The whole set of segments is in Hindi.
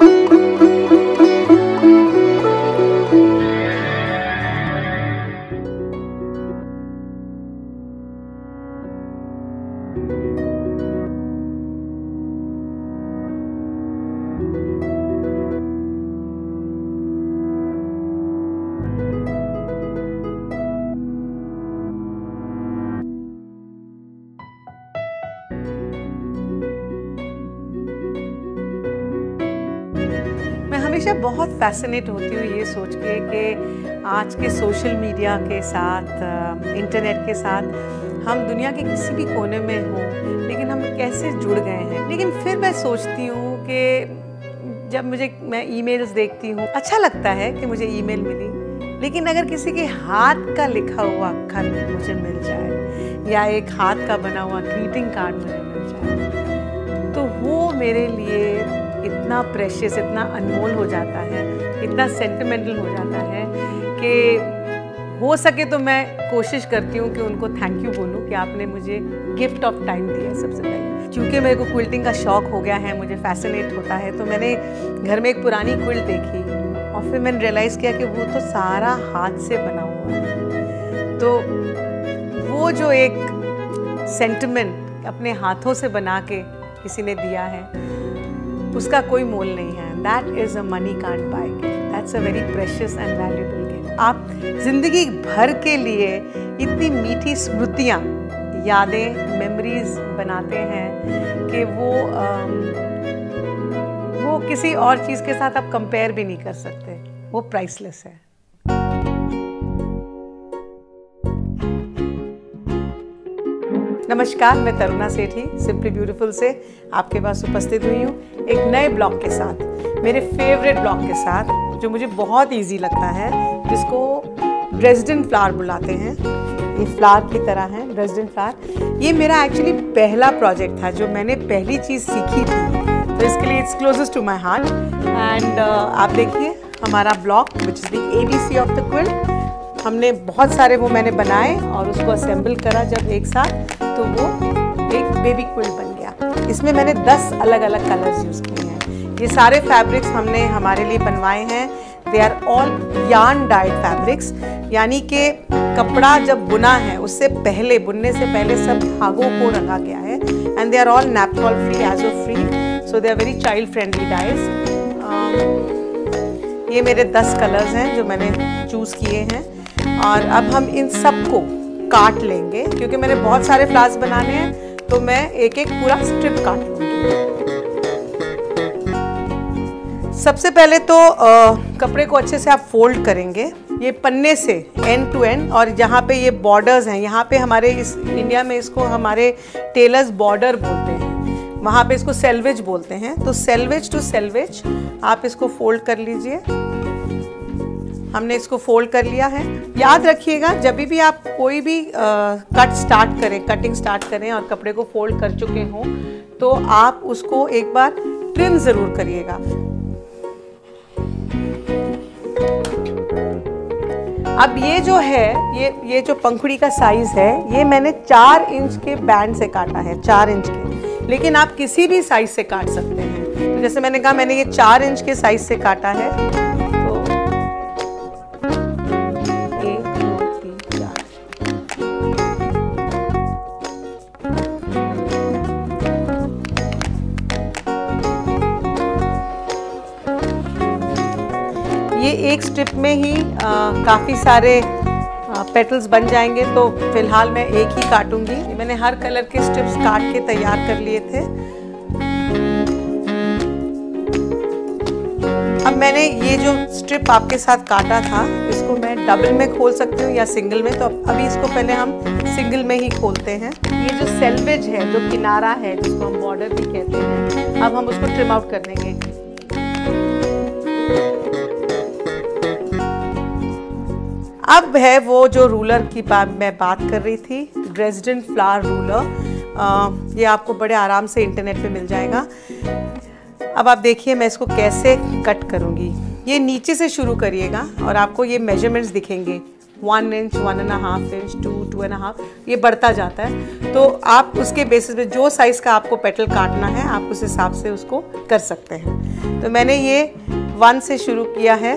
हमेशा बहुत फैसिनेट होती हूँ ये सोच के कि आज के सोशल मीडिया के साथ इंटरनेट के साथ हम दुनिया के किसी भी कोने में हों, लेकिन हम कैसे जुड़ गए हैं? लेकिन फिर मैं सोचती हूँ कि जब मुझे, मैं ईमेल्स देखती हूँ अच्छा लगता है कि मुझे ईमेल मिली। लेकिन अगर किसी के हाथ का लिखा हुआ खत मुझे मिल जाए, या एक हाथ का बना हुआ ग्रीटिंग कार्ड मुझे मिल जाए तो वो मेरे लिए इतना प्रेशियस इतना अनमोल हो जाता है, इतना सेंटिमेंटल हो जाता है कि हो सके तो मैं कोशिश करती हूँ कि उनको थैंक यू बोलूँ कि आपने मुझे गिफ्ट ऑफ़ टाइम दिया सबसे पहले। क्योंकि मेरे को क्विल्टिंग का शौक हो गया है, मुझे फैसिनेट होता है तो मैंने घर में एक पुरानी क्विल्ट देखी और फिर मैंने रियलाइज़ किया कि वो तो सारा हाथ से बना हुआ है। तो वो जो एक सेंटिमेंट अपने हाथों से बना के किसी ने दिया है उसका कोई मोल नहीं है। That is a money can't buy that's a very precious and valuable gift आप ज़िंदगी भर के लिए इतनी मीठी स्मृतियाँ, यादें मेमोरीज बनाते हैं कि वो वो किसी और चीज़ के साथ आप कंपेयर भी नहीं कर सकते। वो प्राइसलेस है। नमस्कार, मैं तरुणा सेठी सिंपली ब्यूटीफुल से आपके पास उपस्थित हुई हूँ एक नए ब्लॉग के साथ। मेरे फेवरेट ब्लॉग के साथ, जो मुझे बहुत इजी लगता है, जिसको रेजिडेंट फ्लावर बुलाते हैं। ये फ्लावर की तरह है रेजिडेंट फ्लावर ये मेरा एक्चुअली पहला प्रोजेक्ट था, जो मैंने पहली चीज़ सीखी थी। तो इसके लिए it's closest to my heart and आप देखिए हमारा blog which is the A B C of the quilt हमने बहुत सारे वो मैंने बनाए और उसको असेंबल करा जब एक साथ तो वो एक बेबी क्विल्ट बन गया। इसमें मैंने 10 अलग अलग कलर्स यूज़ किए हैं। ये सारे फैब्रिक्स हमने हमारे लिए बनवाए हैं। They are all yarn dyed fabrics यानी कि कपड़ा जब बुना है, उससे पहले, बुनने से पहले सब धागों को रंगा गया है। And they are all naphthol free azo free so they are very child friendly dyes ये मेरे दस कलर्स हैं जो मैंने चूज़ किए हैं। और अब हम इन सबको काट लेंगे क्योंकि मैंने बहुत सारे फ्लावर्स बनाने हैं तो मैं एक एक पूरा स्ट्रिप काट सबसे पहले तो आ, कपड़े को अच्छे से आप फोल्ड करेंगे। ये पन्ने से एंड टू एंड और जहाँ पे ये बॉर्डर्स हैं। यहाँ पे हमारे इस इंडिया में इसको हमारे टेलर्स बॉर्डर बोलते हैं। वहाँ पे इसको सेल्वेज बोलते हैं। तो सेल्वेज टू सेल्वेज आप इसको फोल्ड कर लीजिए। हमने इसको फोल्ड कर लिया है। याद रखिएगा जब भी आप कोई भी आ, कट स्टार्ट करें कटिंग स्टार्ट करें और कपड़े को फोल्ड कर चुके हों तो आप उसको एक बार ट्रिम ज़रूर करिएगा। अब ये जो है ये ये जो पंखुड़ी का साइज़ है ये मैंने चार इंच के बैंड से काटा है चार इंच के। लेकिन आप किसी भी साइज़ से काट सकते हैं। तो जैसे मैंने कहा मैंने ये चार इंच के साइज़ से काटा है। में ही काफ़ी सारे पेटल्स बन जाएँगे तो फ़िलहाल मैं एक ही काटूँगी। मैंने हर कलर के स्ट्रिप्स काट के तैयार कर लिए थे। अब मैंने ये जो स्ट्रिप आपके साथ काटा था, इसको मैं डबल में खोल सकती हूँ या सिंगल में तो अभी इसको पहले हम सिंगल में ही खोलते हैं। ये जो सेल्वेज है, जो किनारा है, जिसको हम बॉर्डर भी कहते हैं, अब हम उसको ट्रिम आउट कर देंगे। अब है वो जो रूलर की बात मैं बात कर रही थी रेजिडेंट फ्लावर रूलर ये आपको बड़े आराम से इंटरनेट पे मिल जाएगा। अब आप देखिए मैं इसको कैसे कट करूँगी। ये नीचे से शुरू करिएगा और आपको ये मेजरमेंट्स दिखेंगे। One inch one and half inch two two and half ये बढ़ता जाता है। तो आप उसके बेसिस पे जो साइज़ का आपको पेटल काटना है, आप उस हिसाब से उसको कर सकते हैं। तो मैंने ये वन से शुरू किया है।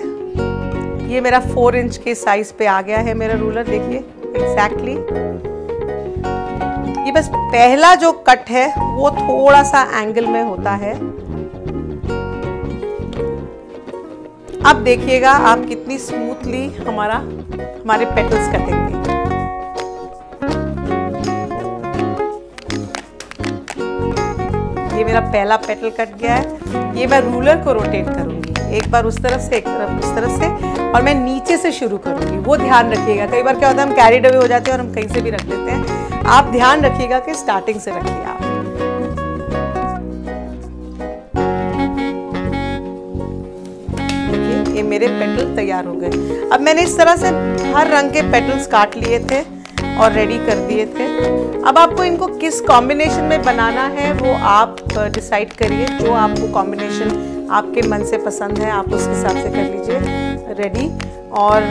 ये मेरा फोर इंच के साइज़ पे आ गया है मेरा रूलर देखिए एग्जैक्टली ये बस पहला जो कट है, वो थोड़ा सा एंगल में होता है। अब देखिएगा आप कितनी स्मूथली हमारा, हमारे पेटल्स कटेंगे ये मेरा पहला पेटल कट गया है। ये मैं रूलर को रोटेट करूँगी। एक बार उस तरफ़ से, एक तरफ़ उस तरफ़ से, और मैं नीचे से शुरू करूँगी। वो ध्यान रखिएगा। कई बार क्या होता है, हम कैरिड अवे हो जाते हैं और हम कहीं से भी रख देते हैं। आप ध्यान रखिएगा कि स्टार्टिंग से रखिए आप। मेरे पेटल तैयार हो गए। अब मैंने इस तरह से हर रंग के पेटल्स काट लिए थे और रेडी कर दिए थे। अब आपको इनको किस कॉम्बिनेशन में बनाना है, वो आप डिसाइड करिए, जो आपको कॉम्बिनेशन आपके मन से पसंद है, आप उस हिसाब से कर लीजिए। रेडी और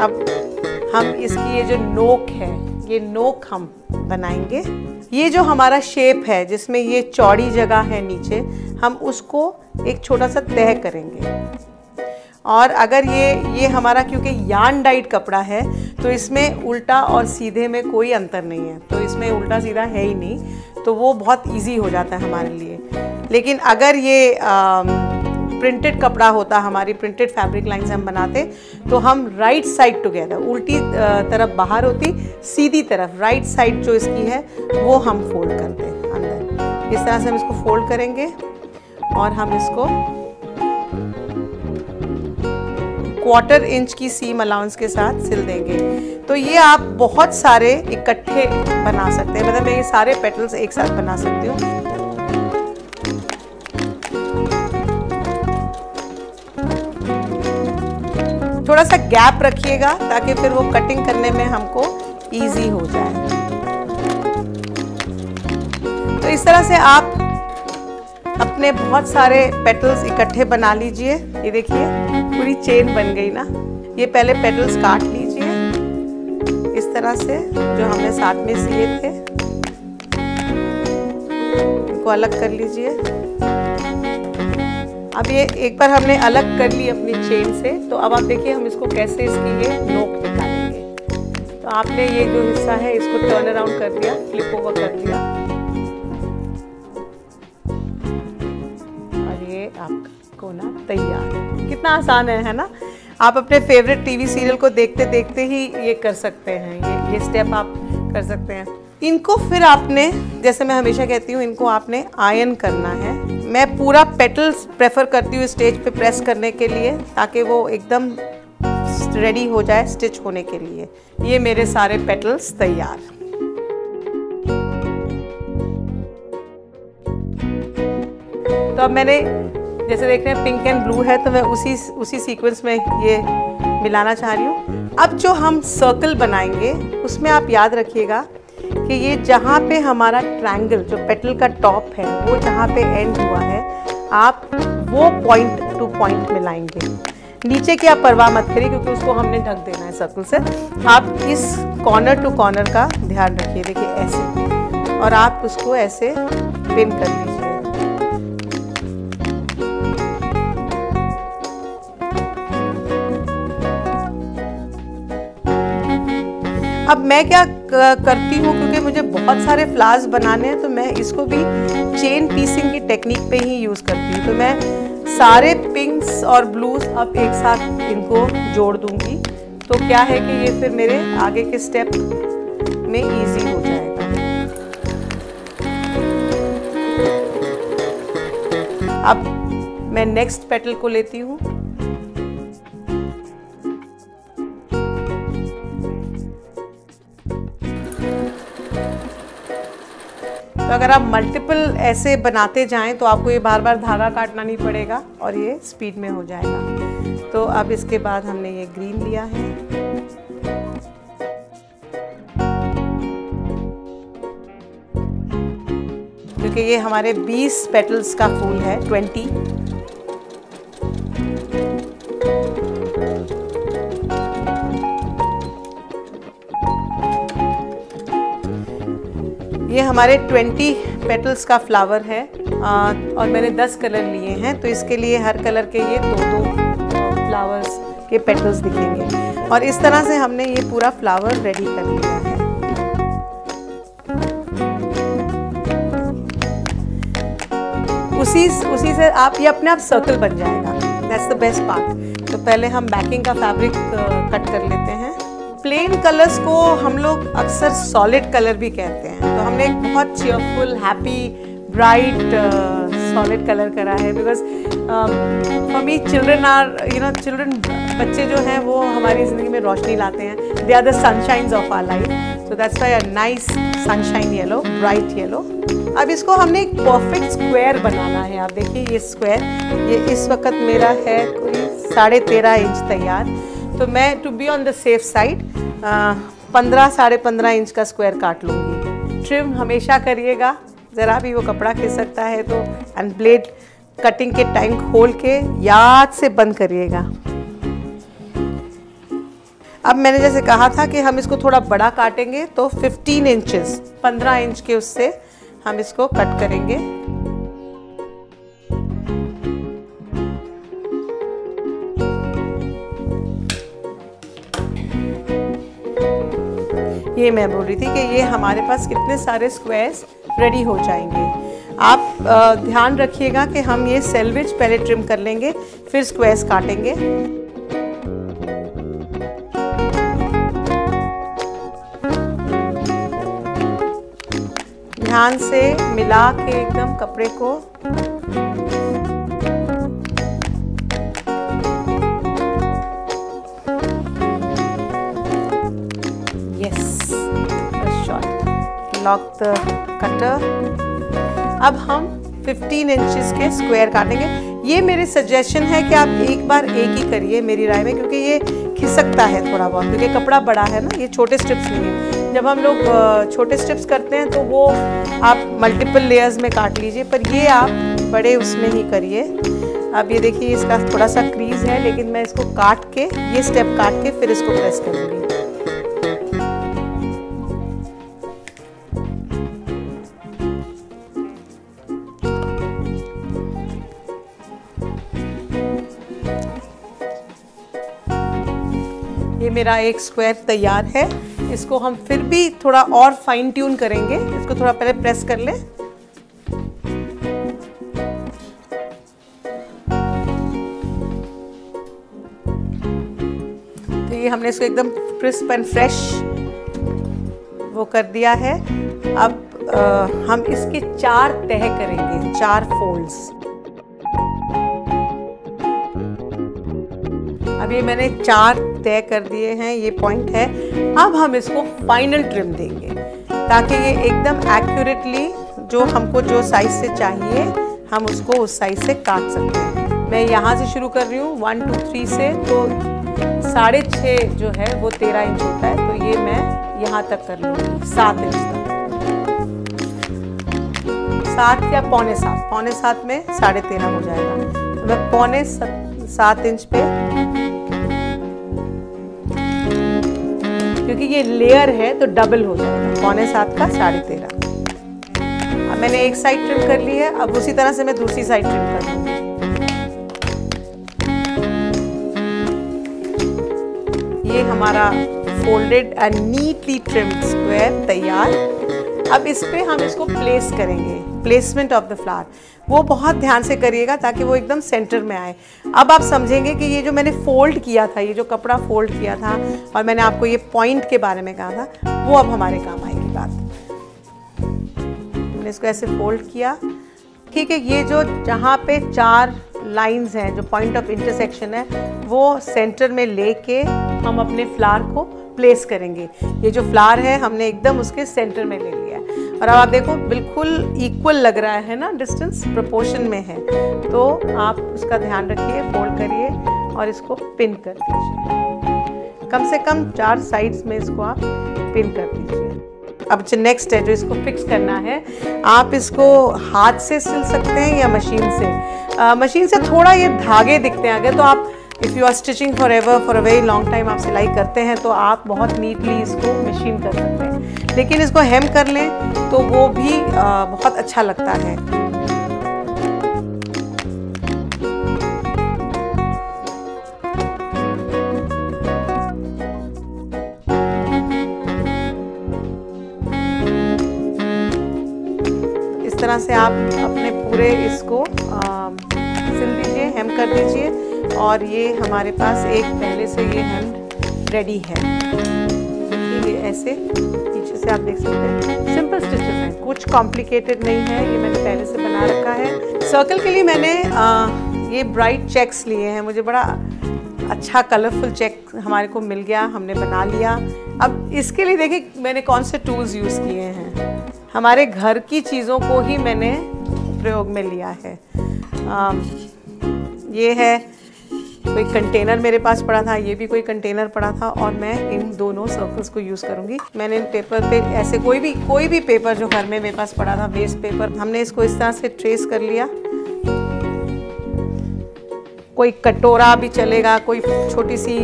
अब हम इसकी ये जो नोक है, ये नोक हम बनाएँगे। ये जो हमारा शेप है, जिसमें ये चौड़ी जगह है नीचे, हम उसको एक छोटा सा तह करेंगे। और अगर ये ये हमारा, क्योंकि यान डाइट कपड़ा है तो इसमें उल्टा और सीधे में कोई अंतर नहीं है। तो इसमें उल्टा सीधा है ही नहीं। तो वो बहुत इजी हो जाता है हमारे लिए। लेकिन अगर ये प्रिंटेड कपड़ा होता, हमारी प्रिंटेड फैब्रिक लाइंस हम बनाते तो हम राइट साइड टुगेदर उल्टी तरफ़ बाहर होती, सीधी तरफ़ राइट साइड जो इसकी है, वो हम फोल्ड करते हैं अंदर। इस तरह से हम इसको फोल्ड करेंगे और हम इसको क्वार्टर इंच की सीम अलाउंस के साथ सिल देंगे। तो ये आप बहुत सारे इकट्ठे बना सकते हैं। मतलब मैं ये सारे पेटल्स एक साथ बना सकती हूँ। थोड़ा सा गैप रखिएगा ताकि फिर वो कटिंग करने में हमको इजी हो जाए। तो इस तरह से आप अपने बहुत सारे पेटल्स इकट्ठे बना लीजिए। ये देखिए। पूरी चेन बन गई ना। ये पहले पेटल्स काट लीजिए। इस तरह से जो हमने साथ में सिए थे। इनको अलग कर लीजिए। अब ये एक बार हमने अलग कर ली अपनी चेन से। तो अब आप देखिए हम इसको कैसे इसकी ये नोक निकालेंगे। तो आपने ये जो हिस्सा है, इसको टर्न अराउंड कर दिया फ्लिप ओवर कर दिया। और ये आपका ना तैयार कितना आसान है है ना? आप अपने फेवरेट टीवी सीरियल को देखते देखते ही ये कर सकते हैं, ये ये स्टेप आप कर सकते हैं। इनको फिर आपने, जैसे मैं हमेशा कहती हूँ, इनको आपने आयन करना है। मैं पूरा पेटल्स प्रेफर करती हूँ स्टेज पे प्रेस करने के लिए, ताकि वो एकदम रेडी हो जाए स्टिच होने के लिए। ये मेरे सारे पेटल्स तैयार। तो अब मैंने जैसे देख रहे हैं पिंक एंड ब्लू है तो मैं उसी उसी सीक्वेंस में ये मिलाना चाह रही हूँ। अब जो हम सर्कल बनाएँगे, उसमें आप याद रखिएगा कि ये जहाँ पे हमारा ट्रायंगल जो पेटल का टॉप है, वो जहाँ पे एंड हुआ है, आप वो पॉइंट टू पॉइंट मिलाएँगे। नीचे की आप परवाह मत करिए, क्योंकि उसको हमने ढक देना है सर्कल से। आप इस कॉर्नर टू कॉर्नर का ध्यान रखिए, देखिए ऐसे। और आप उसको ऐसे पिन कर लीजिए अब मैं क्या करती हूँ? क्योंकि मुझे बहुत सारे फ्लावर्स बनाने हैं तो मैं इसको भी चेन पीसिंग की टेक्निक पे ही यूज़ करती हूँ। तो मैं सारे पिंक्स और ब्लूज अब एक साथ इनको जोड़ दूँगी। तो क्या है कि ये फिर मेरे आगे के स्टेप में इजी हो जाएगा। अब मैं नेक्स्ट पेटल को लेती हूँ। तो अगर आप मल्टीपल ऐसे बनाते जाएँ तो आपको ये बार बार धागा काटना नहीं पड़ेगा और ये स्पीड में हो जाएगा। तो अब इसके बाद हमने ये ग्रीन लिया है। क्योंकि ये हमारे 20 पेटल्स का फूल है 20 ये हमारे 20 पेटल्स का फ्लावर है आ, और मैंने 10 कलर लिए हैं तो इसके लिए हर कलर के ये दो दो फ्लावर्स के पेटल्स दिखेंगे। और इस तरह से हमने ये पूरा फ्लावर रेडी कर लिया है। उसी उसी से आप ये अपने आप सर्कल बन जाएगा। दैट्स द बेस्ट पार्ट तो पहले हम बैकिंग का फैब्रिक कट कर लेते हैं। प्लेन कलर्स को हम लोग अक्सर सॉलिड कलर भी कहते हैं। तो हमने एक बहुत cheerful happy bright solid colour करा है because for me children are you know children बच्चे जो हैं वो हमारी ज़िंदगी में रोशनी लाते हैं। They are the sunshines of our life so that's why a nice sunshine yellow bright yellow अब इसको हमने एक परफेक्ट स्क्वायर बनाना है। आप देखिए ये स्क्वायर ये इस वक्त मेरा है, कोई साढ़े तेरह इंच तैयार। तो मैं to be on the safe side पंद्रह, साढ़े पंद्रह इंच का स्क्वायर काट लूँगी। ट्रिम हमेशा करिएगा, ज़रा भी वो कपड़ा खिस सकता है तो एंड ब्लेड कटिंग के टाइम खोल के याद से बंद करिएगा। अब मैंने जैसे कहा था कि हम इसको थोड़ा बड़ा काटेंगे तो 15 इंचेस 15 इंच के उससे हम इसको कट करेंगे। ये मैं बोल रही थी कि ये हमारे पास कितने सारे स्क्वायर्स रेडी हो जाएँगे। आप ध्यान रखिएगा कि हम ये सेलविच पहले ट्रिम कर लेंगे, फिर स्क्वायर्स काटेंगे। ध्यान से मिला के एकदम कपड़े को लॉक द कटर अब हम 15 इंचेस के स्क्वायर काटेंगे। ये मेरे सजेशन है कि आप एक बार एक ही करिए मेरी राय में, क्योंकि ये खिसकता है थोड़ा बहुत, क्योंकि कपड़ा बड़ा है ना, ये छोटे स्ट्रिप्स नहीं है। जब हम लोग छोटे स्ट्रिप्स करते हैं तो वो आप मल्टीपल लेयर्स में काट लीजिए, पर ये आप बड़े उसमें ही करिए। अब ये देखिए, इसका थोड़ा सा क्रीज है, लेकिन मैं इसको काट के, ये स्टेप काट के फिर इसको प्रेस करूँगी। मेरा एक स्क्वायर तैयार है। इसको हम फिर भी थोड़ा और फाइन ट्यून करेंगे। इसको थोड़ा पहले प्रेस कर लें। तो ये हमने इसको एकदम क्रिस्प एंड फ्रेश वो कर दिया है। अब आ, हम इसके चार तह करेंगे चार फोल्ड्स ये मैंने चार तय कर दिए हैं, ये पॉइंट है। अब हम इसको फाइनल ट्रिम देंगे, ताकि ये एकदम एक्यूरेटली जो हमको जो साइज़ से चाहिए, हम उसको उस साइज़ से काट सकते हैं। मैं यहाँ से शुरू कर रही हूँ वन टू थ्री से तो साढ़े छः जो है वो तेरह इंच होता है तो ये मैं यहाँ तक कर लूँगी सात इंच तक। सात या पौने सात? पौने सात में साढ़े तेरह हो जाएगा। तो मैं पौने सात इंच पे क्योंकि ये लेयर है तो डबल हो जाएगा। पौने सात का? साढ़े तेरह। अब मैंने एक साइड ट्रिम कर ली है, अब उसी तरह से मैं दूसरी साइड ट्रिम कर लूँगी ये हमारा folded and neatly trimmed square तैयार। अब इस पे हम इसको प्लेस करेंगे। प्लेसमेंट ऑफ़ द फ्लावर वो बहुत ध्यान से करिएगा ताकि वो एकदम सेंटर में आए। अब आप समझेंगे कि ये जो मैंने फोल्ड किया था, ये जो कपड़ा फोल्ड किया था और मैंने आपको ये पॉइंट के बारे में कहा था, वो अब हमारे काम आएगी बात। मैंने इसको ऐसे फोल्ड किया। ठीक है, ये जो जहाँ पे चार लाइंस हैं, जो पॉइंट ऑफ़ इंटरसेक्शन है, वो सेंटर में लेके हम अपने फ्लावर को प्लेस करेंगे। ये जो फ्लावर है, हमने एकदम उसके सेंटर में ले लिया है। और अब आप देखो बिल्कुल इक्वल लग रहा है ना डिस्टेंस प्रोपोर्शन में है। तो आप उसका ध्यान रखिए फोल्ड करिए और इसको पिन कर दीजिए। कम से कम चार साइड्स में इसको आप पिन कर दीजिए। अब जो नेक्स्ट है जो इसको फिक्स करना है आप इसको हाथ से सिल सकते हैं या मशीन से? आ, मशीन से थोड़ा ये धागे दिखते हैं अगर तो आप if you are stitching forever for a very long time आप सिलाई करते हैं तो आप बहुत नीटली इसको मशीन कर सकते हैं। लेकिन इसको हेम कर लें तो वो भी आ, बहुत अच्छा लगता है। इस तरह से आप अपने पूरे इसको सिल दीजिए हेम कर दीजिए। और ये हमारे पास एक पहले से ये हेम रेडी है। ये ऐसे पीछे से आप देख सकते हैं। सिंपल स्टिचेस हैं। कुछ कॉम्प्लिकेटेड नहीं है। ये मैंने पहले से बना रखा है। सर्कल के लिए मैंने आ, ये ब्राइट चेक्स लिए हैं। मुझे बड़ा अच्छा कलरफुल चेक हमारे को मिल गया। हमने बना लिया। अब इसके लिए देखिए मैंने कौन से टूल्स यूज़ किए हैं। हमारे घर की चीज़ों को ही मैंने प्रयोग में लिया है। आ, ये है कोई कंटेनर मेरे पास पड़ा था, ये भी कोई कंटेनर पड़ा था और मैं इन दोनों सर्कल्स को यूज़ करूँगी। मैंने इन पेपर पे ऐसे कोई भी कोई भी पेपर जो घर में मेरे पास पड़ा था वेस्ट पेपर हमने इसको इस तरह से ट्रेस कर लिया। कोई कटोरा भी चलेगा, कोई छोटी सी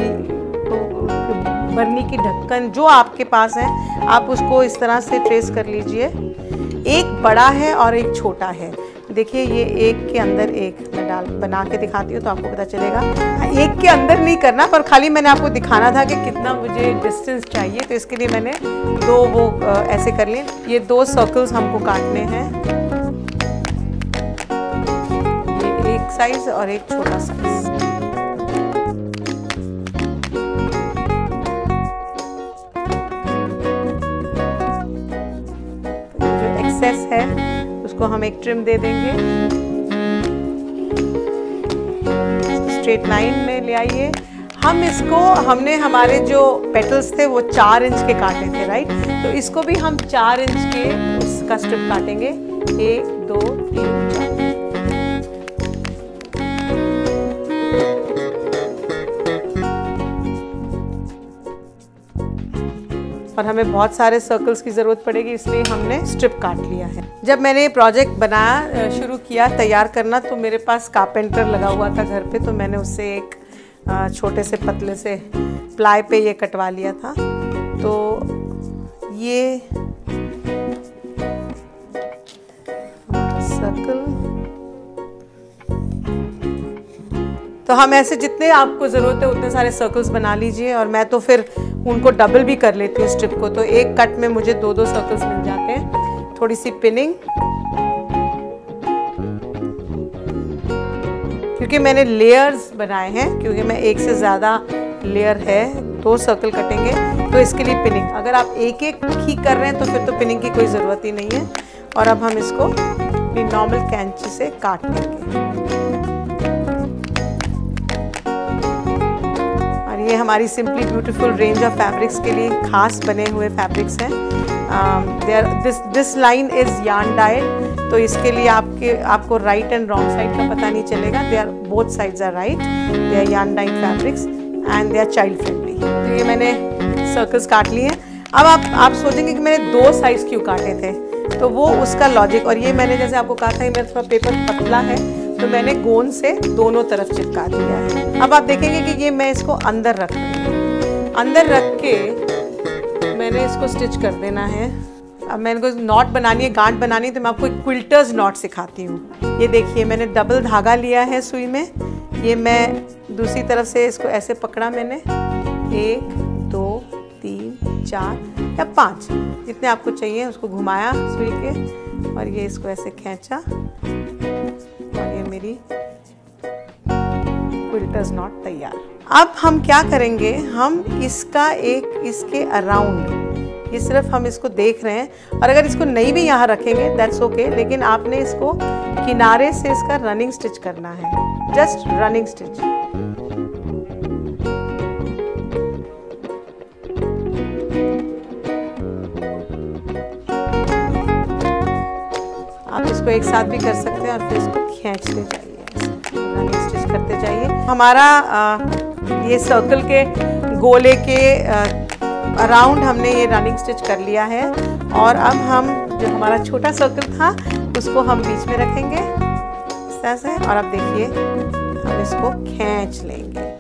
बर्नी की ढक्कन जो आपके पास है, आप उसको इस तरह से ट्रेस कर लीजिए। एक बड़ा है और एक छोटा है। देखिए, ये एक के अंदर एक मैं डाल बना के दिखाती हूँ तो आपको पता चलेगा। एक के अंदर नहीं करना, पर खाली मैंने आपको दिखाना था कि कितना मुझे डिस्टेंस चाहिए तो इसके लिए मैंने दो वो ऐसे कर लिए। ये दो सर्कल्स हमको काटने हैं। एक साइज़ और एक छोटा साइज़ एक्सेस है इसको हम एक ट्रिम दे देंगे। स्ट्रेट लाइन में ले आइए। हम इसको, हमने हमारे जो पेटल्स थे, वो चार इंच के काटे थे राइट तो इसको भी हम चार इंच के उसका स्ट्रिप काटेंगे। एक, दो और हमें बहुत सारे सर्कल्स की ज़रूरत पड़ेगी, इसलिए हमने स्ट्रिप काट लिया है। जब मैंने प्रोजेक्ट बनाया शुरू किया, तैयार करना तो मेरे पास कारपेंटर लगा हुआ था घर पे तो मैंने उससे एक छोटे से पतले से प्लाई पे ये कटवा लिया था। तो ये सर्कल तो हम ऐसे जितने आपको ज़रूरत है, उतने सारे सर्कल्स बना लीजिए, और मैं तो फिर उनको डबल भी कर लेती हूँ स्ट्रिप को। तो एक कट में मुझे दो दो सर्कल्स मिल जाते हैं। थोड़ी सी पिनिंग क्योंकि मैंने लेयर्स बनाए हैं, क्योंकि मैं एक से ज़्यादा लेयर है, दो सर्कल कटेंगे तो इसके लिए पिनिंग अगर आप एक एक ही कर रहे हैं तो फिर तो पिनिंग की कोई ज़रूरत ही नहीं है। और अब हम इसको नॉर्मल कैंची से काट लेंगे। ये हमारी simply beautiful range of fabrics के लिए खास बने हुए फैब्रिक्स हैं। There this this line is yarn dyed तो इसके लिए आपके, आपको राइट एंड रॉन्ग साइड का पता नहीं चलेगा। They are both sides are right they are yarn dyed fabrics and they are child friendly तो ये मैंने सर्कल्स काट लिए हैं। अब आप आप सोचेंगे कि मैंने दो साइज़ क्यों काटे थे? तो वो उसका लॉजिक और ये मैंने जैसे आपको कहा था कि मेरा थोड़ा पेपर पतला है। तो मैंने गोंद से दोनों तरफ़ चिपका दिया है। अब आप देखेंगे कि ये मैं इसको अंदर रख अंदर रख के मैंने इसको स्टिच कर देना है। अब मैंने को नॉट बनानी है, गांठ बनानी है तो मैं आपको एक क्विल्टर्स नॉट सिखाती हूँ। ये देखिए, मैंने डबल धागा लिया है सुई में। ये मैं दूसरी तरफ़ से इसको ऐसे पकड़ा मैंने। एक, दो, तीन, चार या पाँच। जितने आपको चाहिए, उसको घुमाया सुई के और ये इसको ऐसे खींचा। मेरी। क्विल्टर्स नॉट तैयार। अब हम क्या करेंगे? हम इसका एक इसके अराउंड ये सिर्फ़ हम इसको देख रहे हैं। और अगर इसको नहीं भी यहाँ रखेंगे दैट्स ओके okay, लेकिन आपने इसको किनारे से इसका रनिंग स्टिच करना है। जस्ट रनिंग स्टिच आप इसको एक साथ भी कर सकते हैं और फिर इसको खींचते जाइए स्टिच करते जाइए। हमारा ये सर्कल के गोले के अराउंड हमने ये रनिंग स्टिच कर लिया है। और अब हम, जो हमारा छोटा सर्कल था, उसको हम बीच में रखेंगे, इस तरह से। और अब देखिए, हम इसको खींच लेंगे।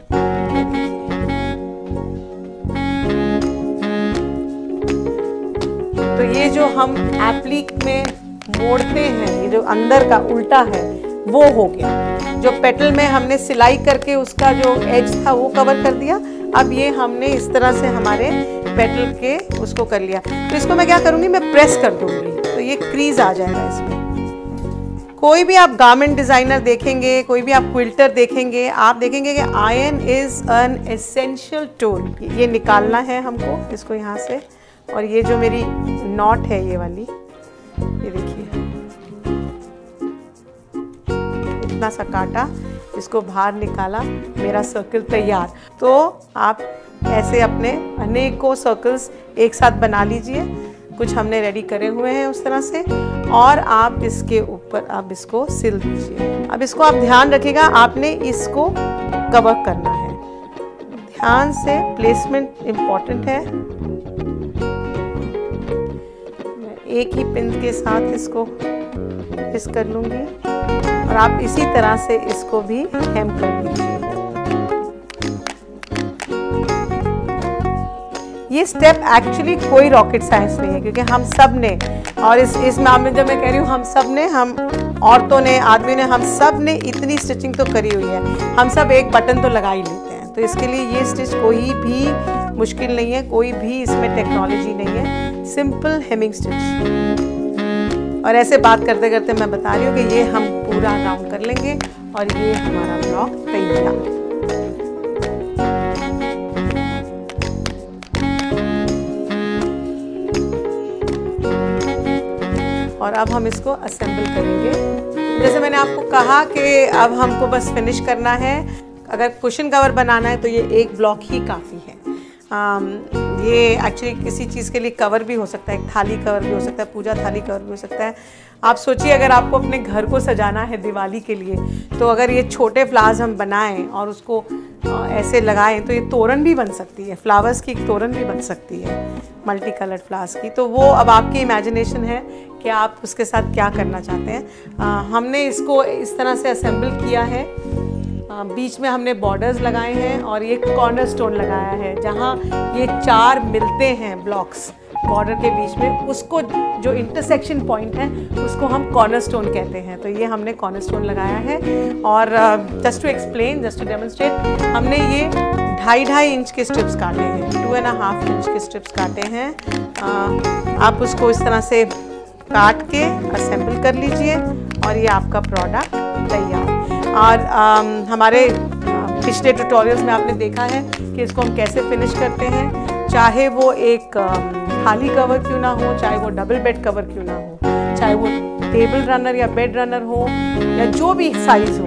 तो ये जो हम एप्लिक में मोड़ते हैं, ये जो अंदर का उल्टा है वो हो गया। जो पेटल में हमने सिलाई करके उसका जो एज था वो कवर कर दिया। अब ये हमने इस तरह से हमारे पेटल के उसको कर लिया। तो इसको मैं क्या करूँगी? मैं प्रेस कर दूँगी। तो ये क्रीज आ जाएगा इसमें। कोई भी आप गारमेंट डिज़ाइनर देखेंगे, कोई भी आप क्विल्टर देखेंगे, आप देखेंगे कि iron is an essential tool ये निकालना है हमको इसको यहाँ से। और ये जो मेरी नॉट है ये वाली, ये देखिए। इतना सा काटा, इसको बाहर निकाला, मेरा सर्कल तैयार। तो आप ऐसे अपने अनेकों सर्कल्स एक साथ बना लीजिए। कुछ हमने रेडी करे हुए हैं उस तरह से। और आप इसके ऊपर, आप इसको सिल दीजिए अब इसको आप ध्यान रखिएगा, आपने इसको कवर करना है। ध्यान से प्लेसमेंट इंपॉर्टेंट है। एक ही पिन के साथ इसको फिस कर लूँगी। और आप इसी तरह से इसको भी हेम कर लीजिए ये स्टेप एक्चुअली कोई रॉकेट साइंस नहीं है, क्योंकि हम सबने, और इस इस मामले जब मैं कह रही हूँ, हम सबने, हम औरतों ने, आदमी ने, हम सबने इतनी स्टिचिंग तो करी हुई है। हम सब एक बटन तो लगा ही लेते हैं। तो इसके लिए ये स्टिच कोई भी मुश्किल नहीं है, कोई भी इसमें टेक्नोलॉजी नहीं है। सिंपल हेमिंग स्टिच और ऐसे बात करते करते मैं बता रही हूँ कि ये हम पूरा राउंड कर लेंगे और ये हमारा ब्लॉक तैयार और अब हम इसको असेंबल करेंगे। जैसे मैंने आपको कहा कि अब हमको बस फिनिश करना है। अगर कुशन कवर बनाना है तो ये एक ब्लॉक ही काफ़ी है। आम, ये एक्चुअली किसी चीज़ के लिए कवर भी हो सकता है, एक थाली कवर भी हो सकता है, पूजा थाली कवर भी हो सकता है। आप सोचिए, अगर आपको अपने घर को सजाना है दिवाली के लिए तो अगर ये छोटे फ्लावर्स हम बनाएँ और उसको ऐसे लगाएँ तो ये तोरण भी बन सकती है फ्लावर्स की एक तोरण भी बन सकती है मल्टी कलर्ड फ्लावर्स की। तो वो अब आपकी इमेजिनेशन है कि आप उसके साथ क्या करना चाहते हैं। हमने इसको इस तरह से असेंबल किया है। बीच में हमने बॉर्डर्स लगाए हैं और ये कॉर्नर स्टोन लगाया है जहाँ ये चार मिलते हैं ब्लॉक्स बॉर्डर के बीच में उसको जो इंटरसेक्शन पॉइंट है उसको हम कॉर्नर स्टोन कहते हैं। तो ये हमने कॉर्नर स्टोन लगाया है और just to explain just to demonstrate हमने ये ढाई ढाई इंच के स्ट्रिप्स काटे हैं टू एंड हाफ़ इंच के स्ट्रिप्स काटे हैं। आ, आप उसको इस तरह से काट के असेंबल कर लीजिए और ये आपका प्रोडक्ट तैयार और आ, हमारे पिछले ट्यूटोरियल्स में आपने देखा है कि इसको हम कैसे फिनिश करते हैं। चाहे वो एक थाली कवर क्यों ना हो चाहे वो डबल बेड कवर क्यों ना हो चाहे वो टेबल रनर या बेड रनर हो या जो भी साइज़ हो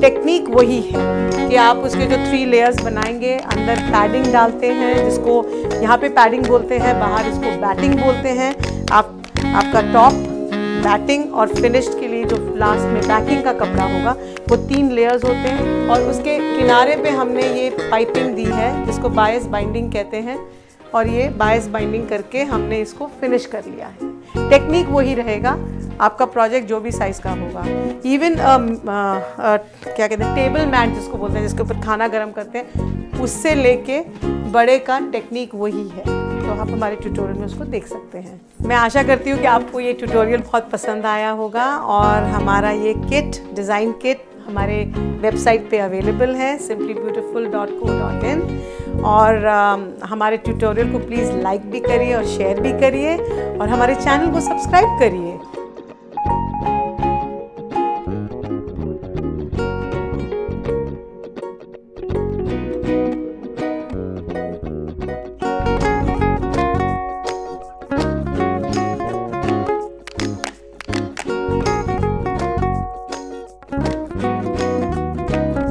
टेक्निक वही है कि आप उसके जो थ्री लेयर्स बनाएँगे अंदर पैडिंग डालते हैं जिसको यहाँ पे पैडिंग बोलते हैं बाहर इसको बैटिंग बोलते हैं। आप आपका टॉप बैटिंग और फिनिश्ड के लिए जो लास्ट में बैकिंग का कपड़ा होगा, वो तीन लेयर्स होते हैं और उसके किनारे पे हमने ये पाइपिंग दी है, जिसको बायस बाइंडिंग कहते हैं और ये बायस बाइंडिंग करके हमने इसको फिनिश कर लिया है। टेक्निक वही रहेगा, आपका प्रोजेक्ट जो भी साइज़ का होगा। इवन क्या कहते हैं टेबल मैट जिसको बोलते हैं, जिसके ऊपर खाना गर्म करते हैं, उससे लेके बड़े का टेक्निक वही है। तो आप हमारे ट्यूटोरियल में उसको देख सकते हैं। मैं आशा करती हूँ कि आपको ये ट्यूटोरियल बहुत पसंद आया होगा और हमारा ये किट डिज़ाइन किट हमारे वेबसाइट पे अवेलेबल है simply beautiful dot co dot in और आ, हमारे ट्यूटोरियल को प्लीज़ लाइक भी करिए और शेयर भी करिए और हमारे चैनल को सब्सक्राइब करिए।